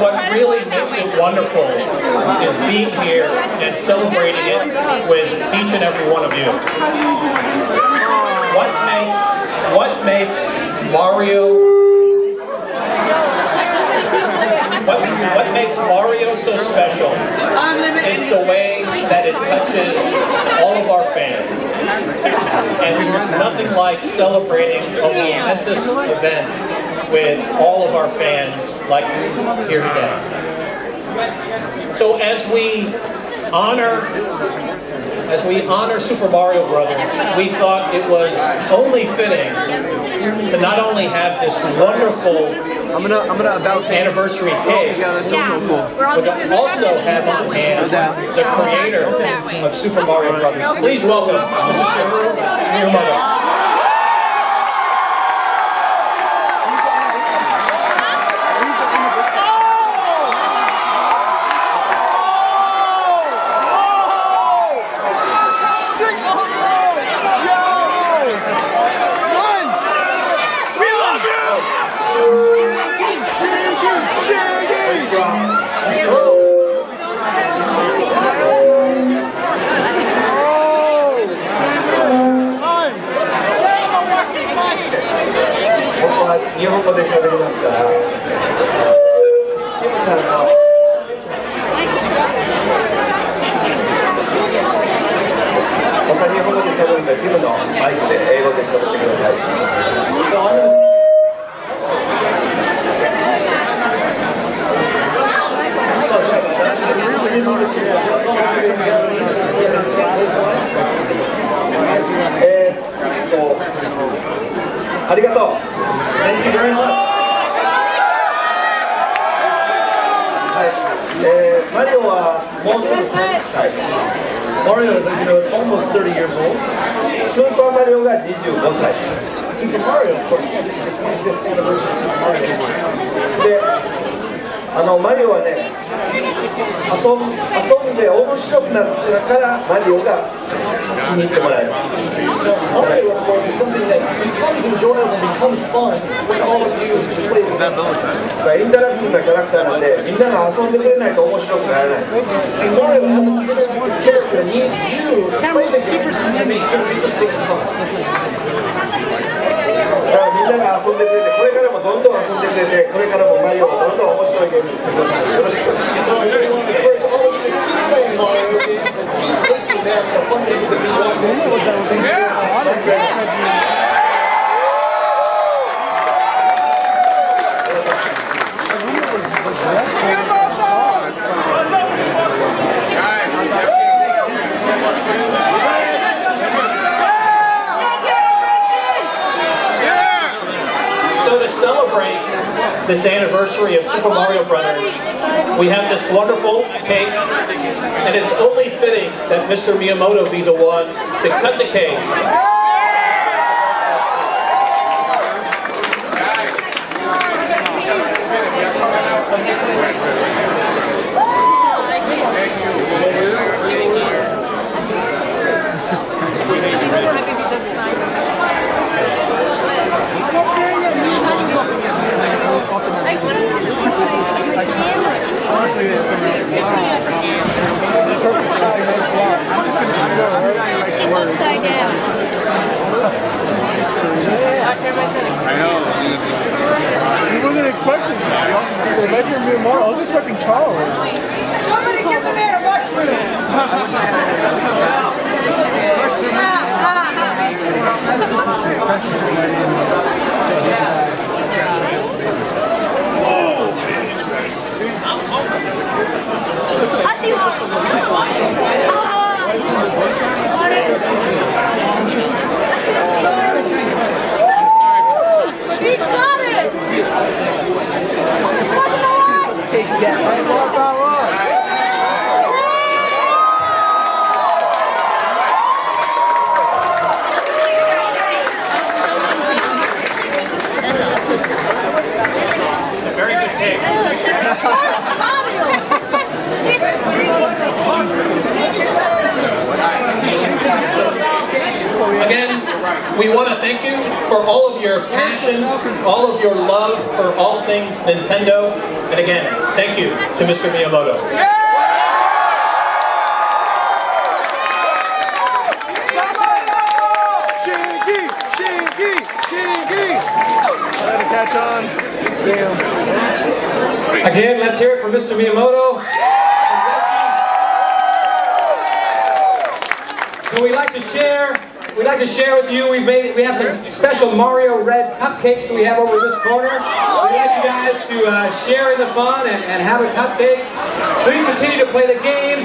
What really makes it wonderful is being here and celebrating it with each and every one of you. What makes what makes Mario what, what makes Mario so special is the way that it touches all of our fans. And there's nothing like celebrating a momentous event with all of our fans like you here today. So as we honor as we honor Super Mario Brothers, we thought it was only fitting to not only have this wonderful I'm gonna I'm gonna about anniversary cake, together so so cool. but to also have on hand the creator of Super Mario Brothers. Please welcome Mr. 日本語で喋りますからゆみさんの他日本語で喋るんでティムのマイクで英語で喋ってください so, Eh. ありがとう。Thank you very much. マリオはもうすぐ3歳。マリオは30歳。スーパーマリオが25歳。マリオは25歳。で、あのマリオはね遊ん,で面白くなってたからマリオが気に入ってもらえる。インタラクティブなキャラクターなんでみんなが遊んでくれないと面白くならない。マリオ Thank you. が遊んでくれてこれからもどんどん遊んでくれてこれからもマリオをどんどん面白いゲームにしてくださいよろしく。This anniversary of Super Mario Brothers, we have this wonderful cake, and it's only fitting that Mr. Miyamoto be the one to cut the cake. Upside down. You wasn't expecting that. You were making me more. I was expecting Charles. Somebody give the man a mushroom. I oh, oh. It's a very good cake. Again, we want to thank you for all of your passion, all of your love for all things Nintendo. And again, thank you to Mr. Miyamoto. Catch on. Damn. Again, let's hear it for Mr. Miyamoto. So we like to share. We'd like to share with you. we've made. We have some special Mario Red cupcakes that we have over this corner. We'd like you guys to uh, share in the fun and, and have a cupcake. Please continue to play the games.